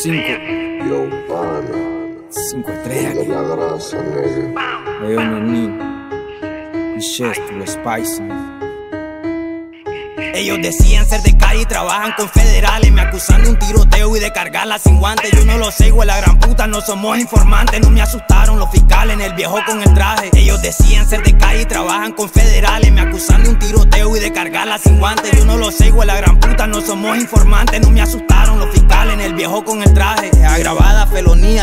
Cinco estrellas de aquí. la grasa, spicy. Ellos decían ser de calle y trabajan con federales. Me acusan de un tiroteo y de cargarla sin guantes. Yo no lo sé, güey, la gran puta, no somos informantes. No me asustaron los fiscales en el viejo con el traje. Ellos decían ser de calle y trabajan con federales. Me acusan de un tiroteo y de cargarla sin guantes. Yo no lo sé, güey, la gran puta, no somos informantes. No me asustaron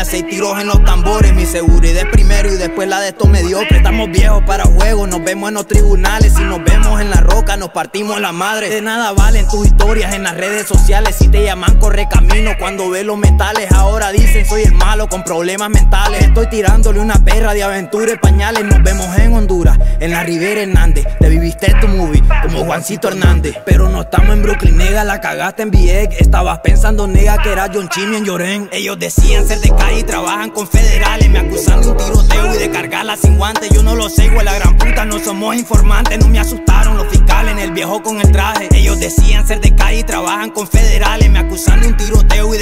seis tiros en los tambores. Seguridad primero y después la de estos mediocres. Estamos viejos para juegos, nos vemos en los tribunales. Si nos vemos en la roca, nos partimos la madre. De nada valen tus historias en las redes sociales. Si te llaman, corre camino cuando ves los metales. Ahora dicen soy el malo con problemas mentales. Estoy tirándole una perra de aventura y pañales. Nos vemos en Honduras, en la Rivera Hernández. Te viviste tu movie como Juancito Hernández. Pero no estamos en Brooklyn, nega, la cagaste en VX. Estabas pensando, nega, que era John Chimmy en Llorén. Ellos decían ser de calle y trabajan con federales. Me acusan de un tiroteo y de cargarla sin guantes. Yo no lo sé, güey, la gran puta, no somos informantes. No me asustaron los fiscales en el viejo con el traje. Ellos decían ser de calle y trabajan con federales. Me acusan de un tiroteo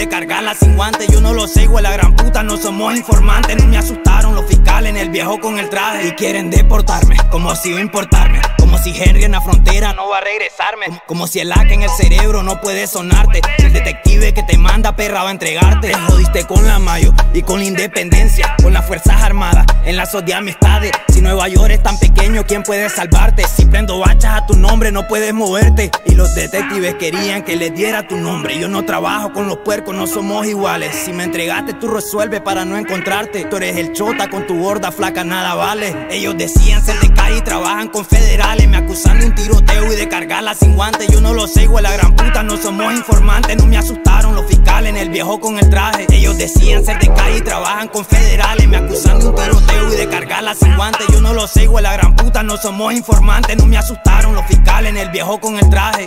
cargarla sin guantes. Yo no lo sé, güey, la gran puta, no somos informantes. No me asustaron los fiscales en el viejo con el traje. Y quieren deportarme, como si iba a importarme. Como si Henry en la frontera no va a regresarme. Como, si el hack en el cerebro no puede sonarte. El detective que te manda perra va a entregarte. Te jodiste con la mayo y con la independencia. Con las fuerzas armadas, en lazos de amistades. Si Nueva York es tan pequeño, ¿quién puede salvarte? Si prendo bachas a tu nombre, no puedes moverte. Y los detectives querían que les diera tu nombre. Yo no trabajo con los puercos, no somos iguales. Si me entregaste, tú resuelves para no encontrarte. Tú eres el chota con tu gorda flaca, nada vale. Ellos decían ser de calle y trabajan con federales. Me acusan de un tiroteo y de cargarla sin guantes. Yo no lo sé, güey, la gran puta, no somos informantes. No me asustaron los fiscales en el viejo con el traje. Ellos decían ser de calle y trabajan con federales. Me acusan de un tiroteo y de cargarla sin guantes. Yo no lo sé, güey, la gran puta, no somos informantes. No me asustaron los fiscales en el viejo con el traje.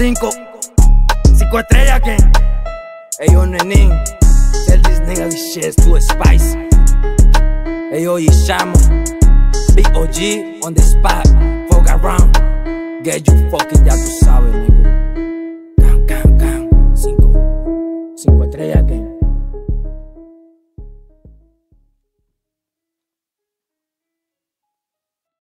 Cinco, cinco estrellas que. Hey yo nenín, tell this nigga this shit's too spicy. Hey yo Yishamo, Big OG on the spot, fuck around. Get you fucking ya tú sabes nigga.